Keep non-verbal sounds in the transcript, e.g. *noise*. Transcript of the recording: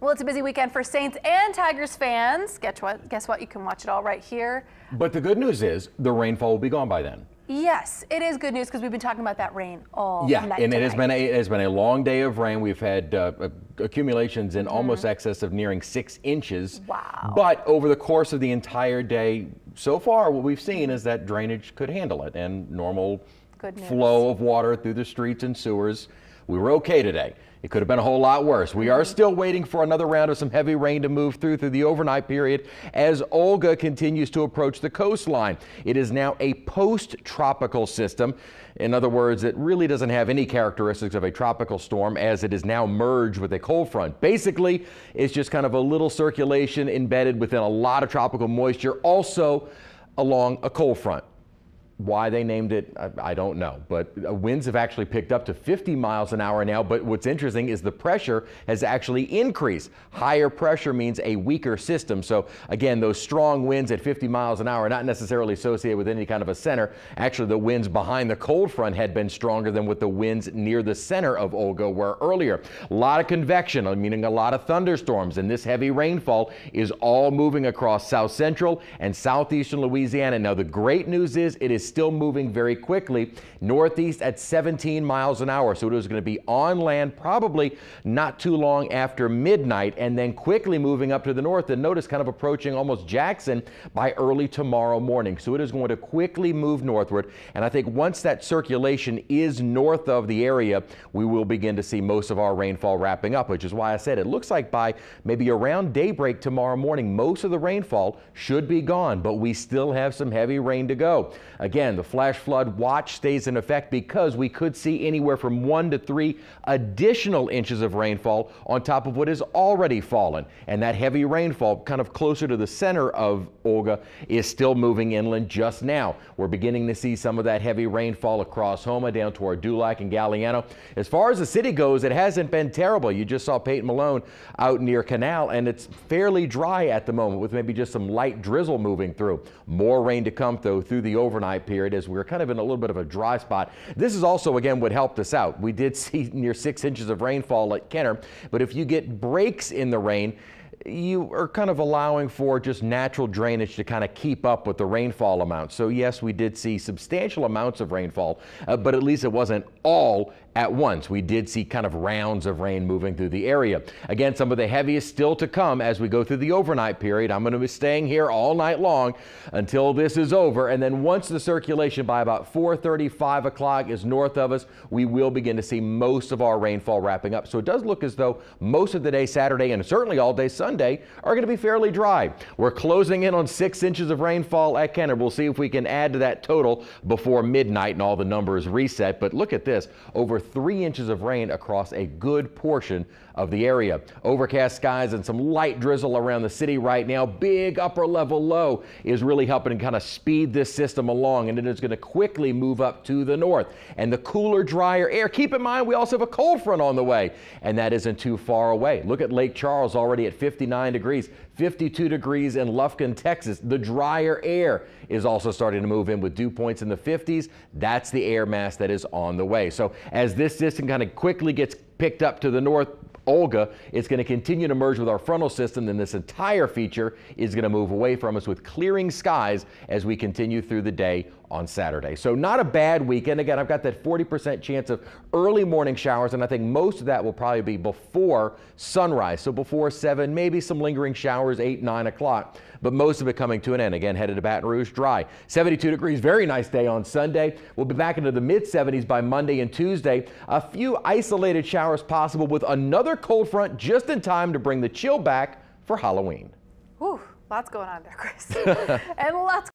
Well, it's a busy weekend for Saints and Tigers fans. Guess what? Guess what? You can watch it all right here. But the good news is the rainfall will be gone by then. Yes, it is good news because we've been talking about that rain all yeah, night. and it has been a, it has been a long day of rain. We've had uh, accumulations in almost excess of nearing six inches. Wow. But over the course of the entire day, so far, what we've seen is that drainage could handle it and normal Good flow of water through the streets and sewers. We were okay today. It could have been a whole lot worse. We are still waiting for another round of some heavy rain to move through through the overnight period as Olga continues to approach the coastline. It is now a post-tropical system. In other words, it really doesn't have any characteristics of a tropical storm as it is now merged with a cold front. Basically, it's just kind of a little circulation embedded within a lot of tropical moisture, also along a cold front. Why they named it, I, don't know. But uh, winds have actually picked up to 50 miles an hour now. But what's interesting is the pressure has actually increased. Higher pressure means a weaker system. So again, those strong winds at 50 miles an hour are not necessarily associated with any kind of a center. Actually, the winds behind the cold front had been stronger than what the winds near the center of Olga were earlier. A lot of convection, meaning a lot of thunderstorms. And this heavy rainfall is all moving across south central and southeastern Louisiana. Now, the great news is it is still moving very quickly northeast at 17 miles an hour. So it is going to be on land probably not too long after midnight and then quickly moving up to the north and notice kind of approaching almost Jackson by early tomorrow morning. So it is going to quickly move northward. And I think once that circulation is north of the area, we will begin to see most of our rainfall wrapping up, which is why I said it looks like by maybe around daybreak tomorrow morning, most of the rainfall should be gone, but we still have some heavy rain to go. Again, the flash flood watch stays in effect because we could see anywhere from one to three additional inches of rainfall on top of what has already fallen. And that heavy rainfall, kind of closer to the center of Olga, is still moving inland just now. We're beginning to see some of that heavy rainfall across Houma down toward Dulac and Galliano. As far as the city goes, it hasn't been terrible. You just saw Peyton Malone out near Canal, and it's fairly dry at the moment with maybe just some light drizzle moving through. More rain to come, though, through the overnight period as we're kind of in a little bit of a dry spot. This is also, again, what helped us out. We did *laughs* see near six inches of rainfall at Kenner, but if you get breaks in the rain, you are kind of allowing for just natural drainage to kind of keep up with the rainfall amount. So yes, we did see substantial amounts of rainfall, uh, but at least it wasn't all at once. We did see kind of rounds of rain moving through the area. Again, some of the heaviest still to come as we go through the overnight period. I'm going to be staying here all night long until this is over. And then once the circulation by about 4:30, 5 o'clock is north of us, we will begin to see most of our rainfall wrapping up. So it does look as though most of the day Saturday and certainly all day Sunday are going to be fairly dry. We're closing in on six inches of rainfall at Kenner. We'll see if we can add to that total before midnight and all the numbers reset. But look at this, over three inches of rain across a good portion of the area. Overcast skies and some light drizzle around the city right now. Big upper level low is really helping to kind of speed this system along and it is going to quickly move up to the north. And the cooler, drier air, keep in mind we also have a cold front on the way and that isn't too far away. Look at Lake Charles already at 59 degrees, 52 degrees in Lufkin, Texas. The drier air is also starting to move in with dew points in the 50s. That's the air mass that is on the way. So as this system kind of quickly gets picked up to the north, Olga, it's going to continue to merge with our frontal system, then this entire feature is going to move away from us with clearing skies as we continue through the day on Saturday. So not a bad weekend. Again, I've got that 40% chance of early morning showers, and I think most of that will probably be before sunrise. So before 7, maybe some lingering showers 8, 9 o'clock, but most of it coming to an end. Again, headed to Baton Rouge, dry. 72 degrees, very nice day on Sunday. We'll be back into the mid 70s by Monday and Tuesday. A few isolated showers possible with another cold front just in time to bring the chill back for Halloween. Whew, lots going on there, Chris. *laughs* and lots